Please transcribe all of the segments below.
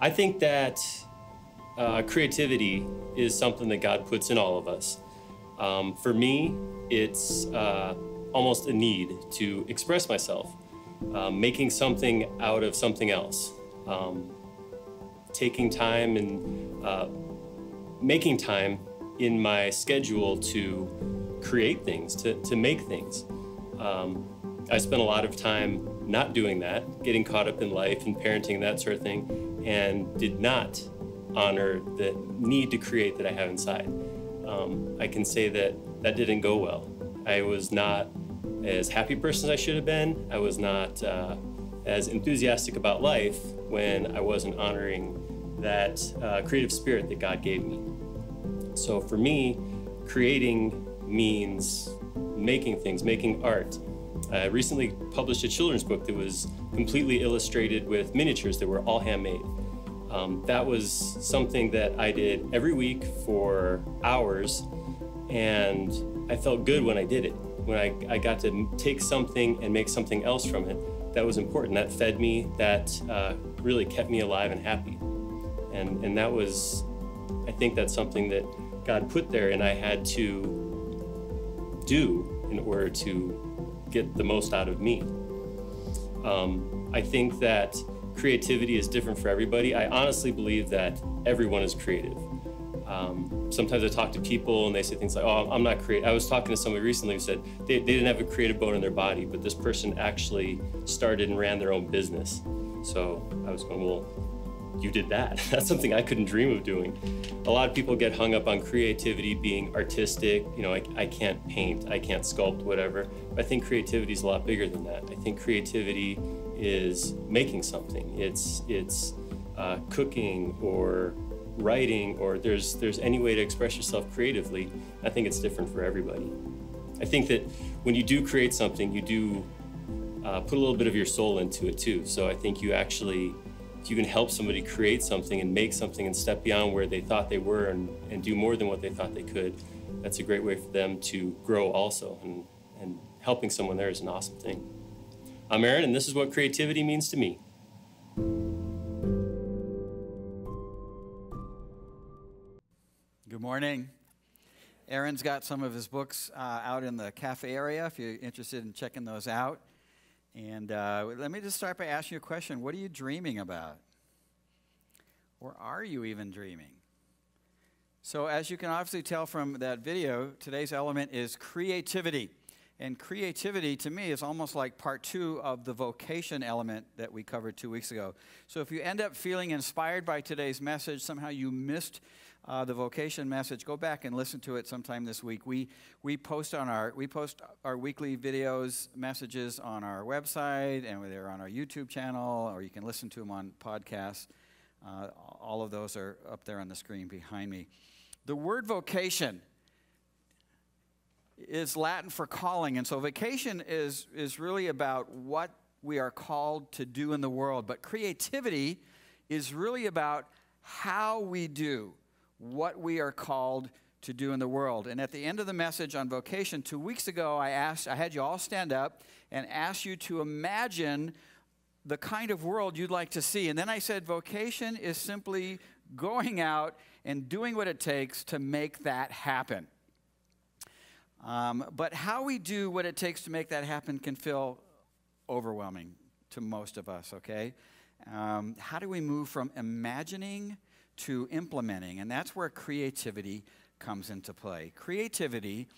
I think that uh, creativity is something that God puts in all of us. Um, for me, it's uh, almost a need to express myself, um, making something out of something else, um, taking time and uh, making time in my schedule to create things, to, to make things. Um, I spent a lot of time not doing that, getting caught up in life and parenting, that sort of thing, and did not honor the need to create that I have inside. Um, I can say that that didn't go well. I was not as happy person as I should have been. I was not uh, as enthusiastic about life when I wasn't honoring that uh, creative spirit that God gave me. So for me, creating means making things, making art. I recently published a children's book that was completely illustrated with miniatures that were all handmade. Um, that was something that I did every week for hours, and I felt good when I did it. When I, I got to take something and make something else from it, that was important. That fed me, that uh, really kept me alive and happy. And, and that was, I think that's something that God put there, and I had to do in order to get the most out of me. Um, I think that creativity is different for everybody. I honestly believe that everyone is creative. Um, sometimes I talk to people and they say things like, oh, I'm not creative. I was talking to somebody recently who said they, they didn't have a creative bone in their body, but this person actually started and ran their own business. So I was going, well, you did that. That's something I couldn't dream of doing. A lot of people get hung up on creativity being artistic. You know, I, I can't paint, I can't sculpt, whatever. I think creativity is a lot bigger than that. I think creativity is making something. It's it's uh, cooking or writing or there's there's any way to express yourself creatively. I think it's different for everybody. I think that when you do create something, you do uh, put a little bit of your soul into it too. So I think you actually if you can help somebody create something and make something and step beyond where they thought they were and, and do more than what they thought they could, that's a great way for them to grow also. And, and helping someone there is an awesome thing. I'm Aaron, and this is what creativity means to me. Good morning. Aaron's got some of his books uh, out in the cafe area if you're interested in checking those out. And uh, let me just start by asking you a question What are you dreaming about? Or are you even dreaming? So, as you can obviously tell from that video, today's element is creativity. And creativity to me is almost like part two of the vocation element that we covered two weeks ago. So if you end up feeling inspired by today's message, somehow you missed uh, the vocation message, go back and listen to it sometime this week. We, we post on our we post our weekly videos, messages on our website, and they're on our YouTube channel, or you can listen to them on podcasts. Uh, all of those are up there on the screen behind me. The word vocation is Latin for calling. And so vocation is, is really about what we are called to do in the world. But creativity is really about how we do what we are called to do in the world. And at the end of the message on vocation, two weeks ago, I asked, I had you all stand up and ask you to imagine the kind of world you'd like to see. And then I said, vocation is simply going out and doing what it takes to make that happen. Um, but how we do what it takes to make that happen can feel overwhelming to most of us, okay? Um, how do we move from imagining to implementing? And that's where creativity comes into play. Creativity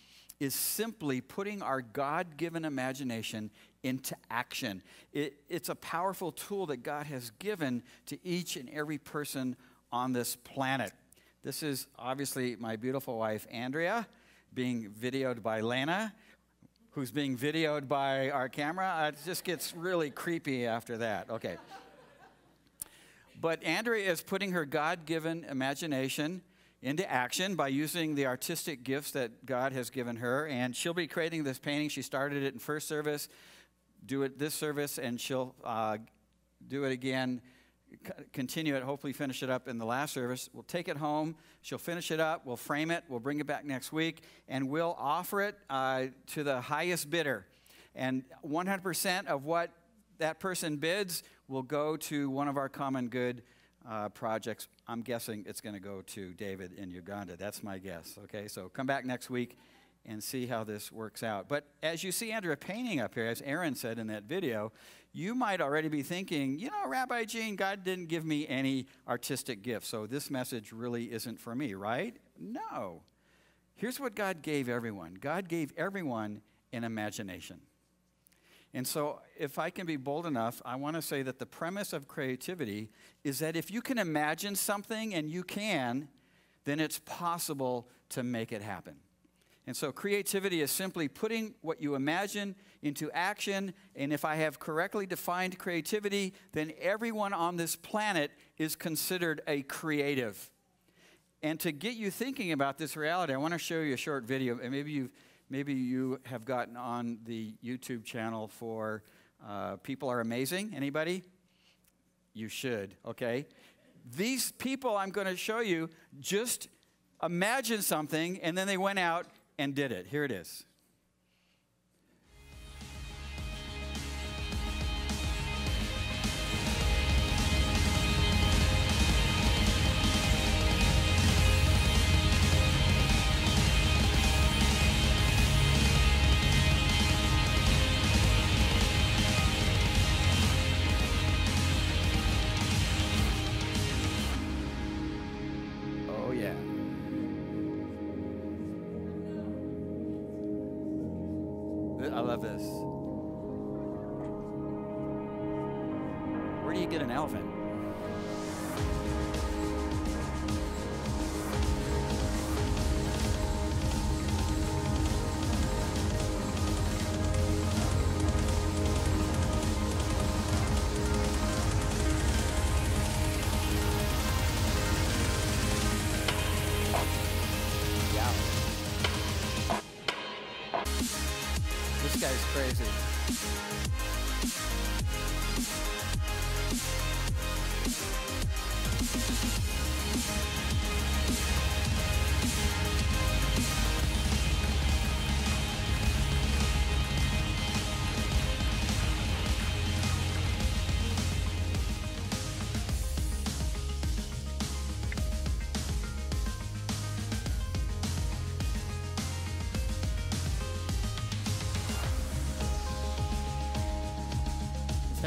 is simply putting our God given imagination into action. It, it's a powerful tool that God has given to each and every person on this planet. This is obviously my beautiful wife, Andrea being videoed by Lana, who's being videoed by our camera. Uh, it just gets really creepy after that. Okay. But Andrea is putting her God given imagination into action by using the artistic gifts that God has given her. And she'll be creating this painting. She started it in first service, do it this service, and she'll uh, do it again continue it, hopefully finish it up in the last service. We'll take it home. She'll finish it up. We'll frame it. We'll bring it back next week. And we'll offer it uh, to the highest bidder. And 100% of what that person bids will go to one of our common good uh, projects, I'm guessing it's going to go to David in Uganda. That's my guess. Okay, so come back next week and see how this works out. But as you see Andrea painting up here, as Aaron said in that video, you might already be thinking, you know, Rabbi Gene, God didn't give me any artistic gifts, so this message really isn't for me, right? No. Here's what God gave everyone God gave everyone an imagination. And so, if I can be bold enough, I want to say that the premise of creativity is that if you can imagine something and you can, then it's possible to make it happen. And so creativity is simply putting what you imagine into action. And if I have correctly defined creativity, then everyone on this planet is considered a creative. And to get you thinking about this reality, I want to show you a short video. And maybe you maybe you have gotten on the YouTube channel for uh, People Are Amazing. Anybody? You should, okay? These people I'm going to show you just imagine something and then they went out and did it. Here it is. this. Where do you get an Alvin?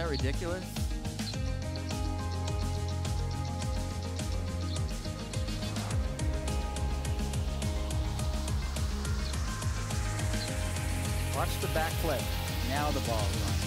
Ridiculous? Watch the back flip. Now the ball runs.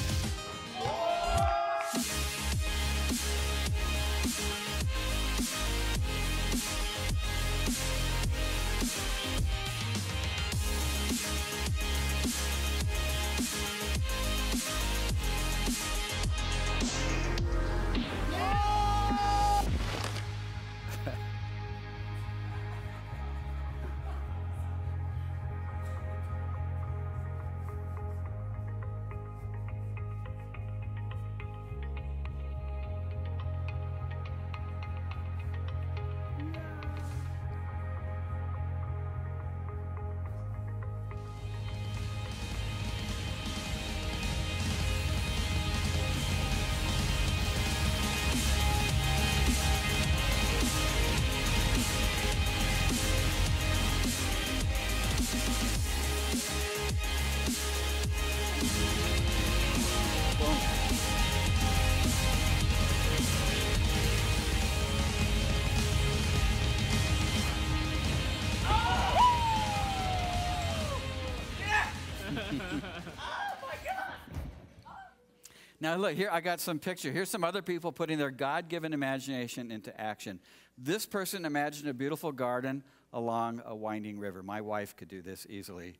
Now, look, here I got some picture. Here's some other people putting their God given imagination into action. This person imagined a beautiful garden along a winding river. My wife could do this easily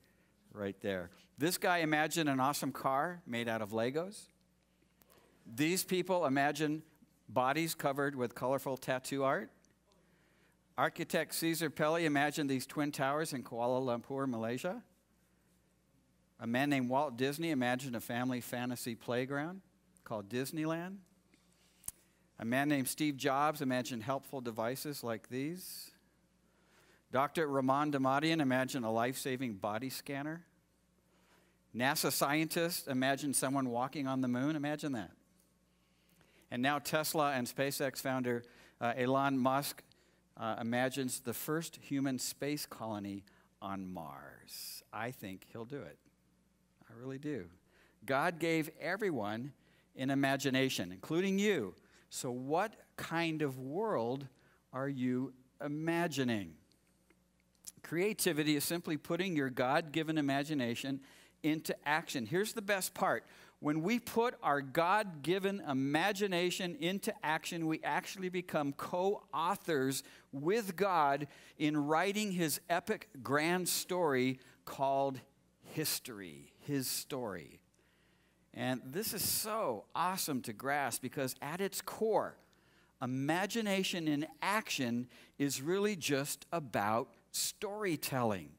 right there. This guy imagined an awesome car made out of Legos. These people imagine bodies covered with colorful tattoo art. Architect César Pelli imagined these twin towers in Kuala Lumpur, Malaysia. A man named Walt Disney imagined a family fantasy playground called Disneyland. A man named Steve Jobs imagined helpful devices like these. Dr. Raymond Damadian imagined a life saving body scanner. NASA scientists imagined someone walking on the moon. Imagine that. And now Tesla and SpaceX founder uh, Elon Musk uh, imagines the first human space colony on Mars. I think he'll do it. I really do. God gave everyone an imagination, including you. So, what kind of world are you imagining? Creativity is simply putting your God given imagination into action. Here's the best part when we put our God given imagination into action, we actually become co authors with God in writing his epic grand story called history, his story. And this is so awesome to grasp because at its core, imagination in action is really just about storytelling.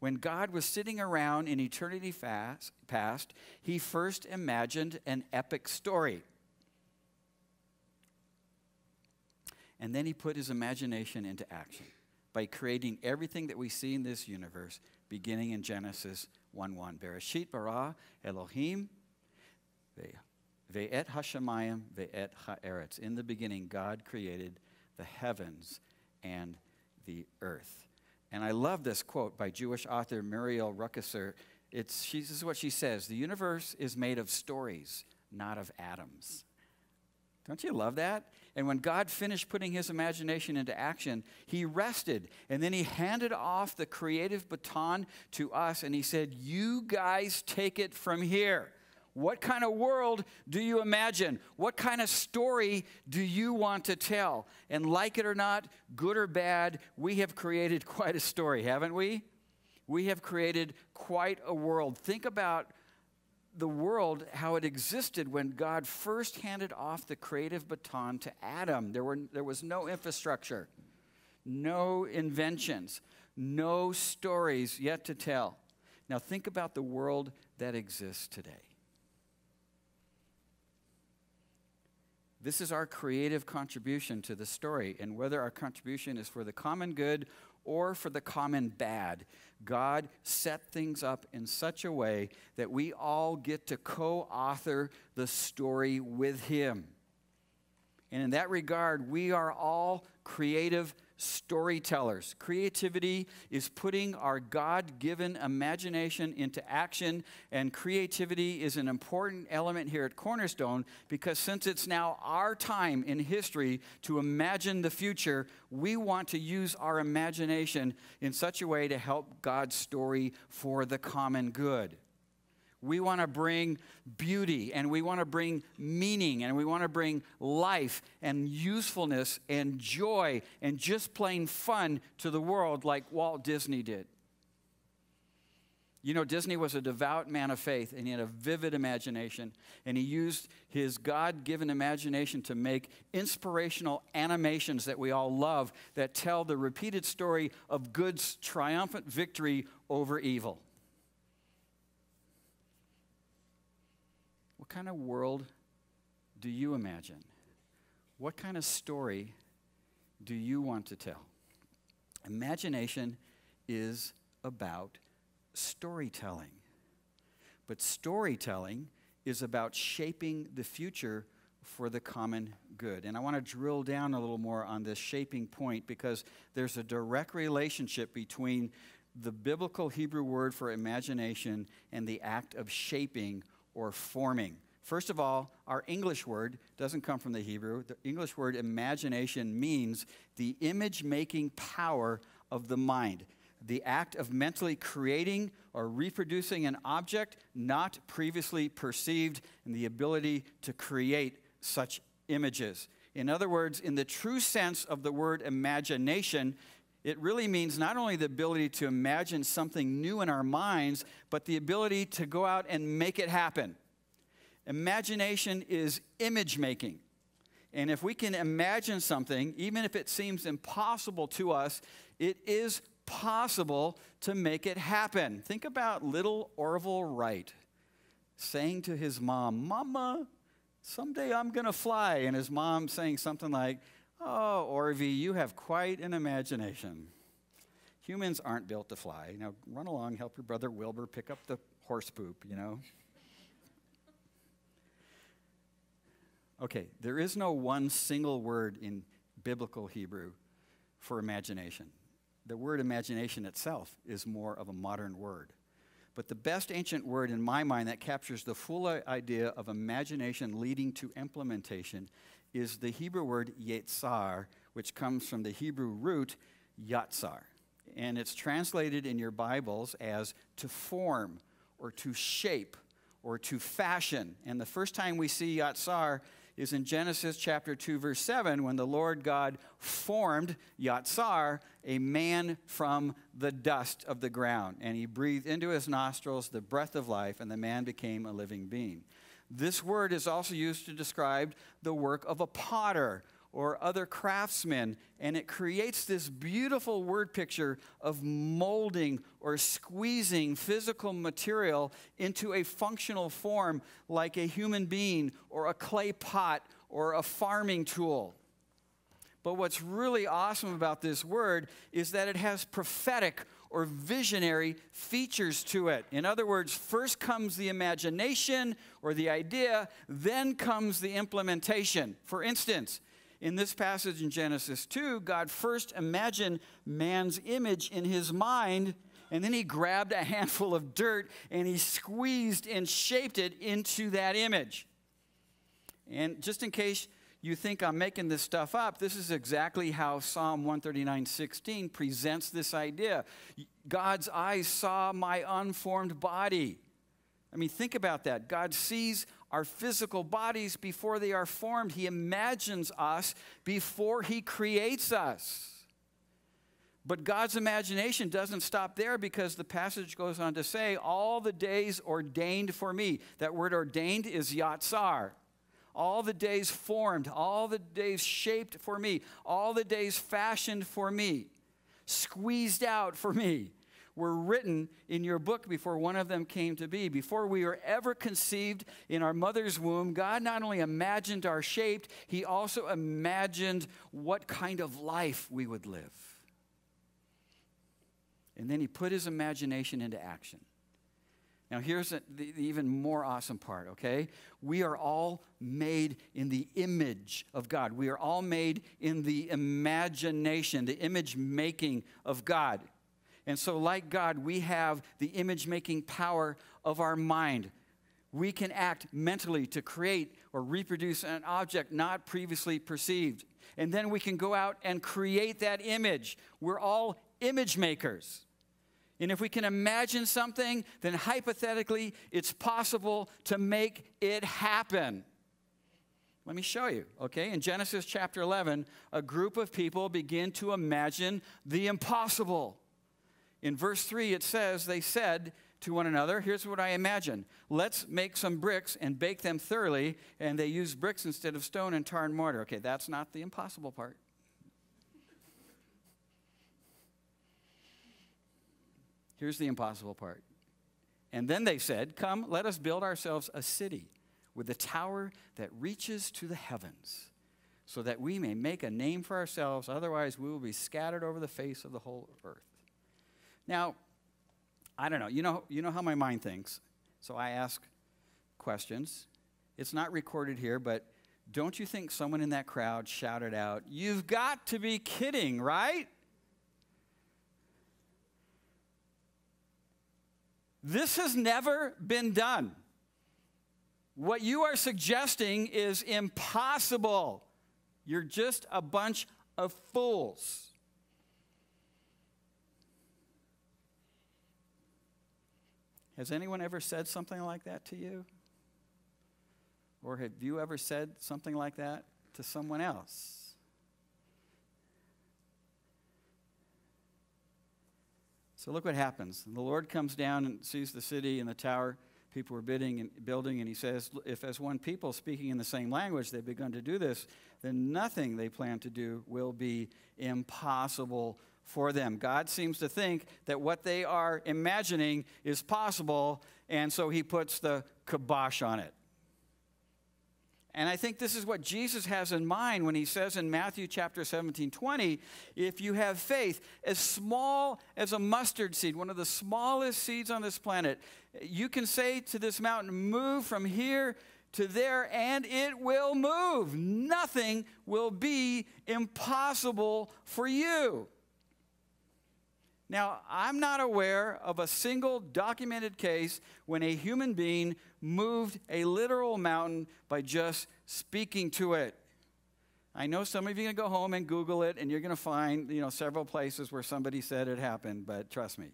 When God was sitting around in eternity fast, past, he first imagined an epic story. And then he put his imagination into action by creating everything that we see in this universe, beginning in Genesis 1 1. Bereshit bara Elohim ve'et hashamayim ve'et ha'eretz. In the beginning, God created the heavens and the earth. And I love this quote by Jewish author Muriel Rukeyser. It's, she, this is what she says The universe is made of stories, not of atoms. Don't you love that? And when God finished putting his imagination into action, he rested and then he handed off the creative baton to us and he said, You guys take it from here. What kind of world do you imagine? What kind of story do you want to tell? And like it or not, good or bad, we have created quite a story, haven't we? We have created quite a world. Think about the world, how it existed when God first handed off the creative baton to Adam. There, were, there was no infrastructure, no inventions, no stories yet to tell. Now, think about the world that exists today. This is our creative contribution to the story, and whether our contribution is for the common good or for the common bad, God set things up in such a way that we all get to co author the story with Him. And in that regard, we are all creative storytellers. Creativity is putting our God given imagination into action, and creativity is an important element here at Cornerstone because since it's now our time in history to imagine the future, we want to use our imagination in such a way to help God's story for the common good. We want to bring beauty and we want to bring meaning and we want to bring life and usefulness and joy and just plain fun to the world like Walt Disney did. You know, Disney was a devout man of faith and he had a vivid imagination. And he used his God given imagination to make inspirational animations that we all love that tell the repeated story of good's triumphant victory over evil. What kind of world do you imagine? What kind of story do you want to tell? Imagination is about storytelling. But storytelling is about shaping the future for the common good. And I want to drill down a little more on this shaping point because there's a direct relationship between the biblical Hebrew word for imagination and the act of shaping or forming. First of all, our English word doesn't come from the Hebrew. The English word imagination means the image making power of the mind, the act of mentally creating or reproducing an object not previously perceived, and the ability to create such images. In other words, in the true sense of the word imagination, it really means not only the ability to imagine something new in our minds, but the ability to go out and make it happen. Imagination is image making. And if we can imagine something, even if it seems impossible to us, it is possible to make it happen. Think about little Orville Wright saying to his mom, Mama, someday I'm going to fly. And his mom saying something like, Oh, Orvie, you have quite an imagination. Humans aren't built to fly. Now run along, help your brother Wilbur pick up the horse poop, you know. Okay, there is no one single word in biblical Hebrew for imagination. The word imagination itself is more of a modern word. But the best ancient word in my mind that captures the full idea of imagination leading to implementation is the Hebrew word yetzar, which comes from the Hebrew root yatzar. And it's translated in your Bibles as to form or to shape or to fashion. And the first time we see yatzar is in Genesis chapter 2, verse 7, when the Lord God formed Yatsar, a man from the dust of the ground. And he breathed into his nostrils the breath of life, and the man became a living being. This word is also used to describe the work of a potter or other craftsmen, and it creates this beautiful word picture of molding or squeezing physical material into a functional form like a human being or a clay pot or a farming tool. But what's really awesome about this word is that it has prophetic or visionary features to it. In other words, first comes the imagination or the idea, then comes the implementation. For instance, in this passage in Genesis 2, God first imagined man's image in his mind, and then he grabbed a handful of dirt and he squeezed and shaped it into that image. And just in case you think I'm making this stuff up, this is exactly how Psalm 139:16 presents this idea. God's eyes saw my unformed body. I mean, think about that. God sees our physical bodies before they are formed. He imagines us before He creates us. But God's imagination doesn't stop there because the passage goes on to say, All the days ordained for me. That word ordained is yatsar. All the days formed, all the days shaped for me, all the days fashioned for me, squeezed out for me were written in your book before one of them came to be. Before we were ever conceived in our mother's womb, God not only imagined our shape, He also imagined what kind of life we would live. And then He put His imagination into action. Now, here's the, the, even more awesome part, okay? We are all made in the image of God. We are all made in the imagination, the image making of God. And so, like God, we have the image making power of our mind. We can act mentally to create or reproduce an object not previously perceived. And then we can go out and create that image. We're all image makers. And if we can imagine something, then hypothetically, it's possible to make it happen. Let me show you, okay? In Genesis chapter 11, a group of people begin to imagine the impossible. In verse 3, it says, They said to one another, Here's what I imagine. Let's make some bricks and bake them thoroughly. And they used bricks instead of stone and tar and mortar. Okay, that's not the impossible part. Here's the impossible part. And then they said, Come, let us build ourselves a city with a tower that reaches to the heavens, so that we may make a name for ourselves. Otherwise, we will be scattered over the face of the whole earth. Now, I don't know. You know, you know how my mind thinks. So I ask questions. It's not recorded here, but don't you think someone in that crowd shouted out, You've got to be kidding, right? This has never been done. What you are suggesting is impossible. You're just a bunch of fools. Has anyone ever said something like that to you? Or have you ever said something like that to someone else? So look what happens. The Lord comes down and sees the city and the tower people were bidding and building, and he says, If as one people speaking in the same language they've begun to do this, then nothing they plan to do will be impossible for them. God seems to think that what they are imagining is possible, and so he puts the kibosh on it. And I think this is what Jesus has in mind when he says in Matthew chapter 17, 20, if you have faith as small as a mustard seed, one of the smallest seeds on this planet, you can say to this mountain, move from here to there and it will move. Nothing will be impossible for you. Now, I'm not aware of a single documented case when a human being moved a literal mountain by just speaking to it. I know some of you are going to go home and Google it, and you're going to find you know, several places where somebody said it happened, but trust me,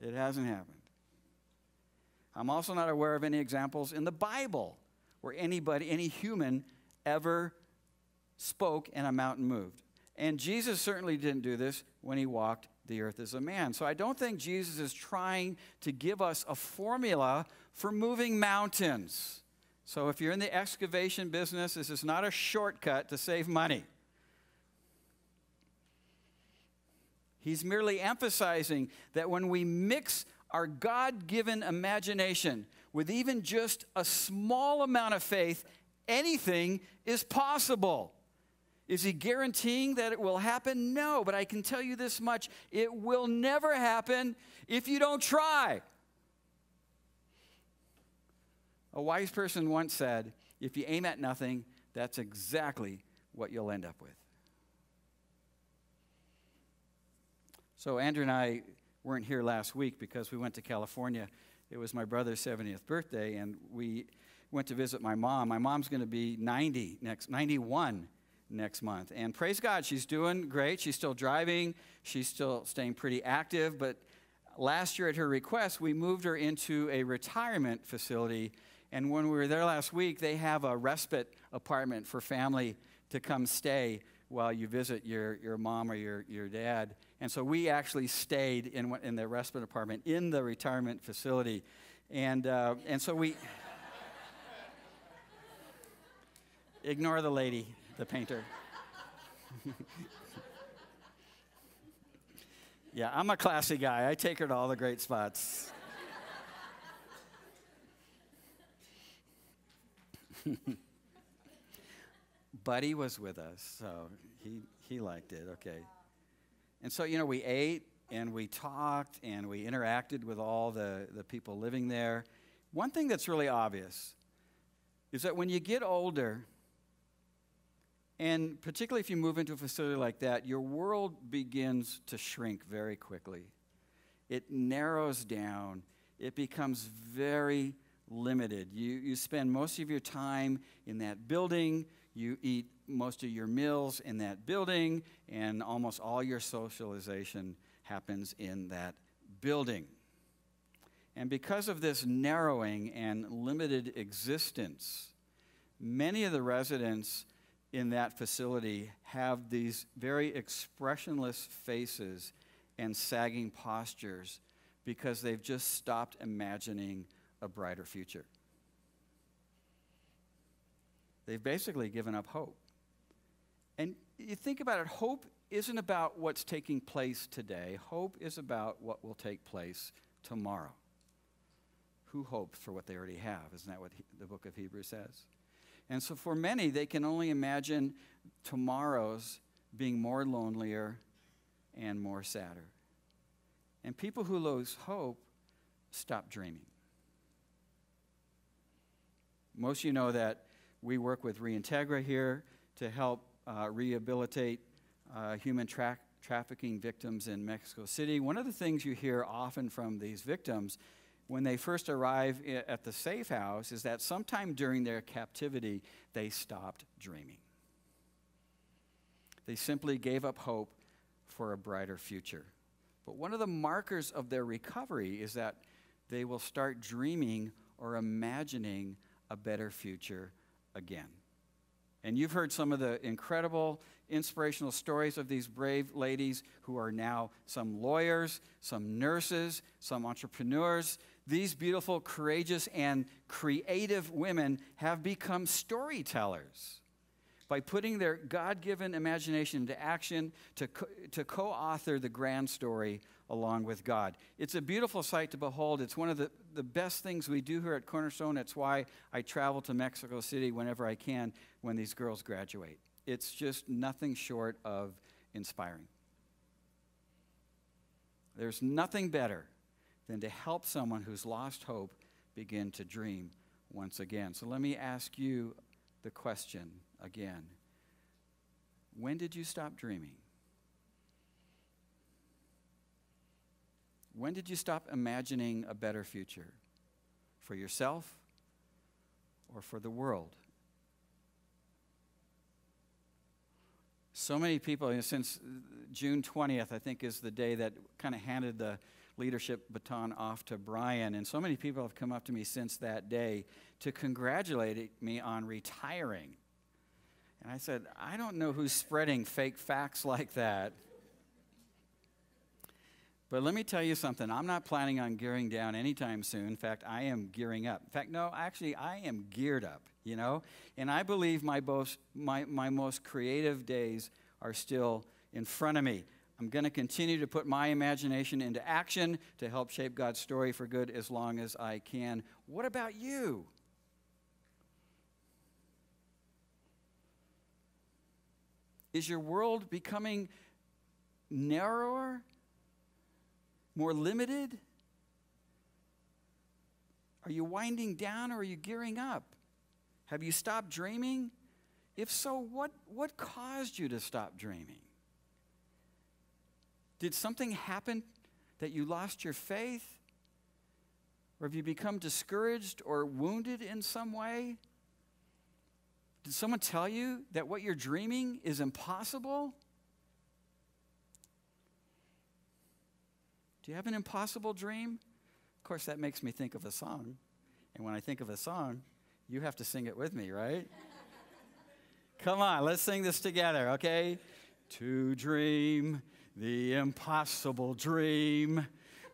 it hasn't happened. I'm also not aware of any examples in the Bible where anybody, any human, ever spoke and a mountain moved. And Jesus certainly didn't do this when he walked the earth as a man. So I don't think Jesus is trying to give us a formula for moving mountains. So if you're in the excavation business, this is not a shortcut to save money. He's merely emphasizing that when we mix our God given imagination with even just a small amount of faith, anything is possible. Is he guaranteeing that it will happen? No, but I can tell you this much it will never happen if you don't try. A wise person once said, if you aim at nothing, that's exactly what you'll end up with. So, Andrea and I weren't here last week because we went to California. It was my brother's 70th birthday, and we went to visit my mom. My mom's going to be 90 next, 91 next month. And praise God, she's doing great. She's still driving, she's still staying pretty active. But last year, at her request, we moved her into a retirement facility. And when we were there last week, they have a respite apartment for family to come stay while you visit your, your mom or your, your dad. And so we actually stayed in, in the respite apartment in the retirement facility. And, uh, and so we. ignore the lady the painter. yeah, I'm a classy guy. I take her to all the great spots. Buddy was with us, so he, he liked it. Okay. And so, you know, we ate and we talked and we interacted with all the, the people living there. One thing that's really obvious is that when you get older, and particularly if you move into a facility like that, your world begins to shrink very quickly. It narrows down, it becomes very limited. You, you spend most of your time in that building, you eat most of your meals in that building, and almost all your socialization happens in that building. And because of this narrowing and limited existence, many of the residents in that facility have these very expressionless faces and sagging postures because they've just stopped imagining a brighter future. They've basically given up hope. And you think about it, hope isn't about what's taking place today, hope is about what will take place tomorrow. Who hopes for what they already have? Isn't that what he, the book of Hebrews says? And so for many, they can only imagine tomorrows being more lonelier and more sadder. And people who lose hope stop dreaming. Most of you know that we work with Reintegra here to help uh, rehabilitate uh, human tra- trafficking victims in Mexico City. One of the things you hear often from these victims when they first arrive at the safe house is that sometime during their captivity, they stopped dreaming. They simply gave up hope for a brighter future. But one of the markers of their recovery is that they will start dreaming or imagining a better future again. And you've heard some of the incredible inspirational stories of these brave ladies who are now some lawyers, some nurses, some entrepreneurs, these beautiful, courageous, and creative women have become storytellers by putting their God given imagination into action to, co- to co author the grand story along with God. It's a beautiful sight to behold. It's one of the, the best things we do here at Cornerstone. It's why I travel to Mexico City whenever I can when these girls graduate. It's just nothing short of inspiring. There's nothing better than to help someone who's lost hope begin to dream once again. So let me ask you the question again. When did you stop dreaming? When did you stop imagining a better future for yourself or for the world? So many people, since June 20th, I think, is the day that kind of handed the leadership baton off to Brian. And so many people have come up to me since that day to congratulate me on retiring. And I said, I don't know who's spreading fake facts like that. But let me tell you something. I'm not planning on gearing down anytime soon. In fact, I am gearing up. In fact, no, actually, I am geared up, you know? And I believe my, most, my, my most creative days are still in front of me. I'm going to continue to put my imagination into action to help shape God's story for good as long as I can. What about you? Is your world becoming narrower more limited? Are you winding down or are you gearing up? Have you stopped dreaming? If so, what, what caused you to stop dreaming? Did something happen that you lost your faith? Or have you become discouraged or wounded in some way? Did someone tell you that what you're dreaming is impossible? Do you have an impossible dream? Of course, that makes me think of a song. And when I think of a song, you have to sing it with me, right? Come on, let's sing this together, okay? To dream the impossible dream,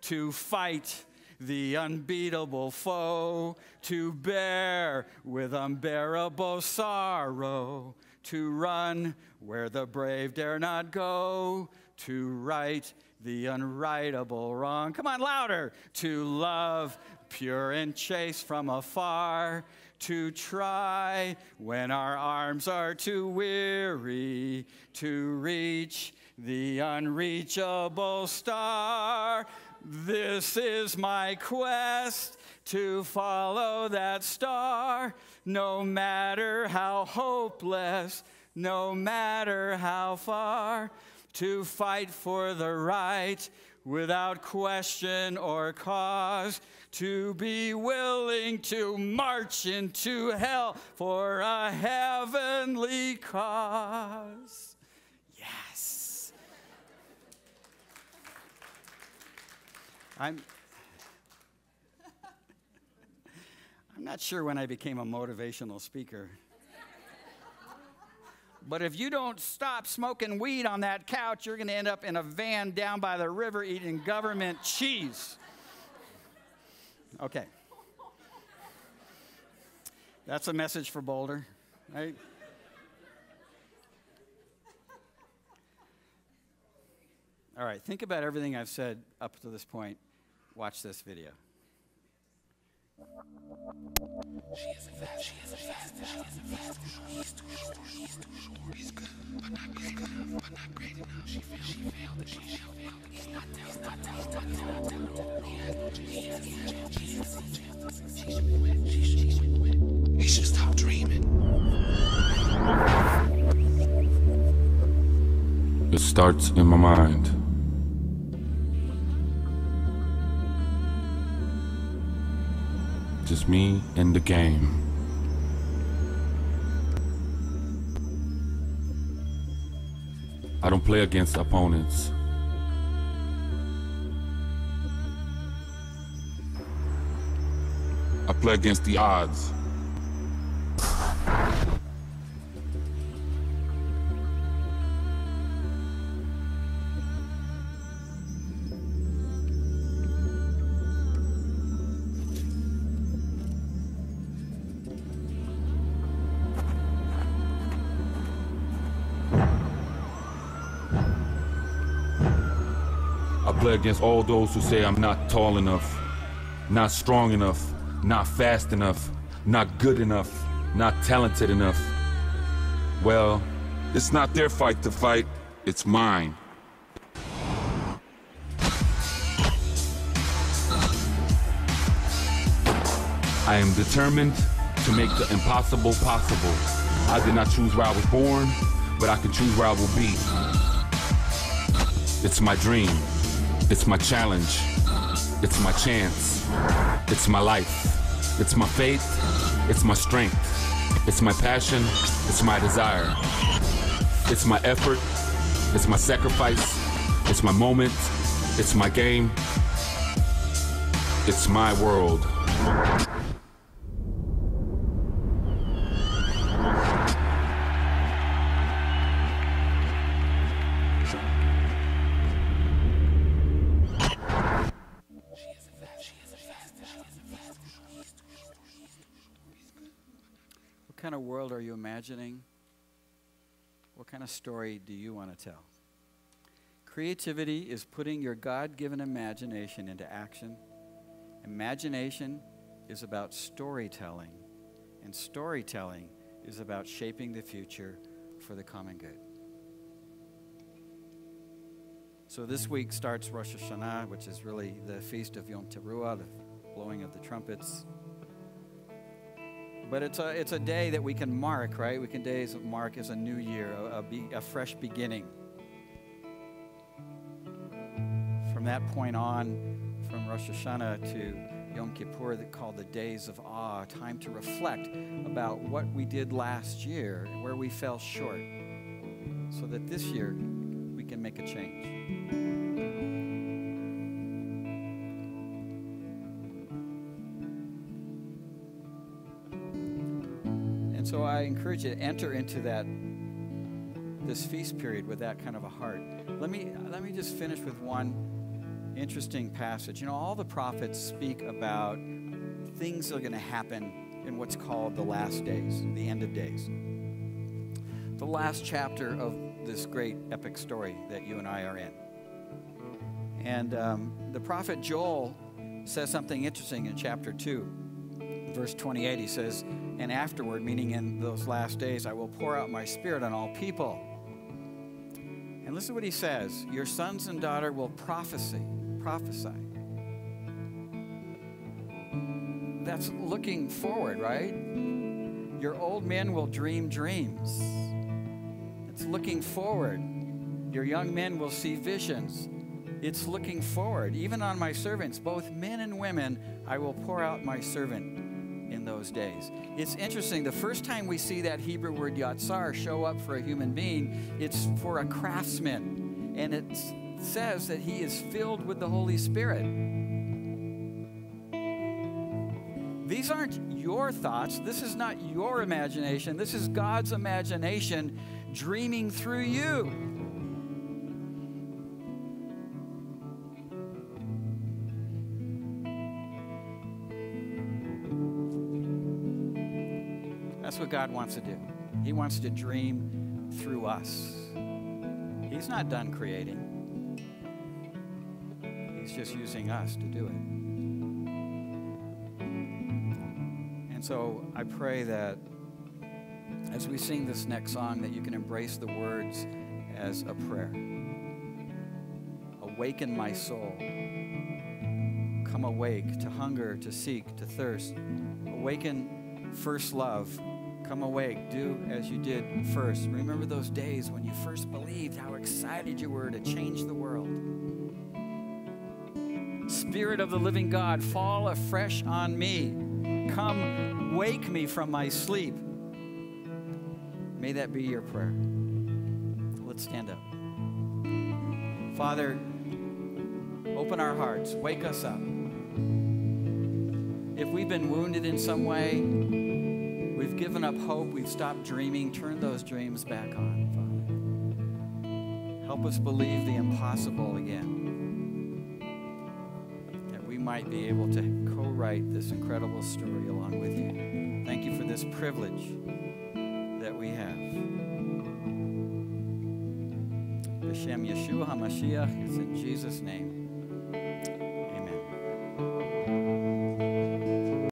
to fight the unbeatable foe, to bear with unbearable sorrow, to run where the brave dare not go, to right the unrightable wrong. Come on, louder. To love pure and chaste from afar, to try when our arms are too weary, to reach the unreachable star. This is my quest to follow that star, no matter how hopeless, no matter how far to fight for the right without question or cause, to be willing to march into hell for a heavenly cause. I'm. I'm not sure when I became a motivational speaker. But if you don't stop smoking weed on that couch, you're going to end up in a van down by the river eating government cheese. Okay. That's a message for Boulder, right? All right, think about everything I've said up to this point. Watch this video. She is a fast, she is a fast, she is a fast. He's too short, he's too short. He's good, but not great enough, but not great enough. She failed, she failed, she shall fail. He's not down, he's not down, he's not down, not down. He has no chance, he has no chance, he has no chance. She should quit, she should quit. He should stop dreaming. It starts in my mind. Just me and the game. I don't play against opponents. I play against the odds. Play against all those who say I'm not tall enough, not strong enough, not fast enough, not good enough, not talented enough. Well, it's not their fight to fight, it's mine. I am determined to make the impossible possible. I did not choose where I was born, but I can choose where I will be. It's my dream. It's my challenge. It's my chance. It's my life. It's my faith. It's my strength. It's my passion. It's my desire. It's my effort. It's my sacrifice. It's my moment. It's my game. It's my world. Imagining? What kind of story do you want to tell? Creativity is putting your God given imagination into action. Imagination is about storytelling, and storytelling is about shaping the future for the common good. So this week starts Rosh Hashanah, which is really the feast of Yom Teruah, the blowing of the trumpets. But it's a, it's a day that we can mark, right? We can days mark as a new year, a, a, be, a fresh beginning. From that point on, from Rosh Hashanah to Yom Kippur, that called the days of awe, time to reflect about what we did last year, where we fell short, so that this year we can make a change. I encourage you to enter into that this feast period with that kind of a heart. Let me let me just finish with one interesting passage. You know, all the prophets speak about things that are going to happen in what's called the last days, the end of days. The last chapter of this great epic story that you and I are in. And um, the prophet Joel says something interesting in chapter 2, verse 28. He says, And afterward, meaning in those last days, I will pour out my spirit on all people. And listen to what he says Your sons and daughter will prophesy. Prophesy. That's looking forward, right? Your old men will dream dreams. It's looking forward. Your young men will see visions. It's looking forward. Even on my servants, both men and women, I will pour out my servant in those days. It's interesting. The first time we see that Hebrew word yatsar show up for a human being, it's for a craftsman. And it says that he is filled with the Holy Spirit. These aren't your thoughts. This is not your imagination. This is God's imagination dreaming through you. What God wants to do. He wants to dream through us. He's not done creating, He's just using us to do it. And so I pray that as we sing this next song, that you can embrace the words as a prayer. Awaken my soul. Come awake to hunger, to seek, to thirst. Awaken first love. Come awake. Do as you did first. Remember those days when you first believed, how excited you were to change the world. Spirit of the living God, fall afresh on me. Come wake me from my sleep. May that be your prayer. Let's stand up. Father, open our hearts, wake us up. If we've been wounded in some way, we've given up hope, we've stopped dreaming, turn those dreams back on, Father. Help us believe the impossible again. That we might be able to co write this incredible story along with you. Thank you for this privilege that we have. Hashem Yeshua HaMashiach, it's in Jesus' name.